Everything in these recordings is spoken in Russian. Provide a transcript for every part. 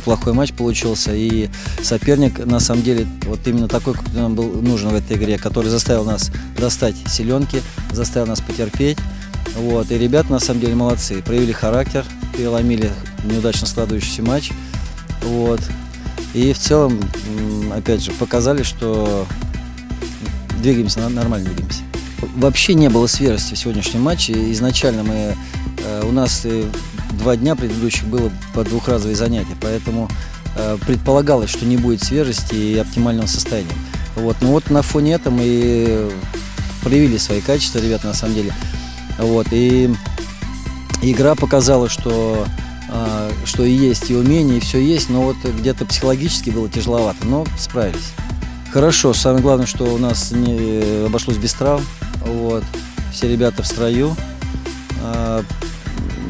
неплохой матч получился. И соперник, на самом деле, вот именно такой, как нам был нужен в этой игре, который заставил нас достать селенки, заставил нас потерпеть. Вот. И ребята, на самом деле, молодцы. Проявили характер, переломили неудачно складывающийся матч. Вот. И в целом, опять же, показали, что двигаемся, нормально двигаемся. Вообще не было свежести в сегодняшнем матче. Изначально мы, э, у нас два дня предыдущих было по двухразовые занятия, поэтому э, предполагалось, что не будет свежести и оптимального состояния. Вот. Но вот на фоне этого мы проявили свои качества, ребята, на самом деле. Вот. И игра показала, что, э, что и есть, и умение, и все есть, но вот где-то психологически было тяжеловато, но справились. Хорошо, самое главное, что у нас не обошлось без травм. Вот. Все ребята в строю. А,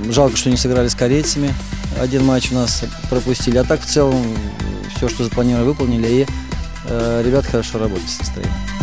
жалко, что не сыграли с корейцами. Один матч у нас пропустили. А так в целом все, что запланировали, выполнили. И э, ребята хорошо работали с настроением.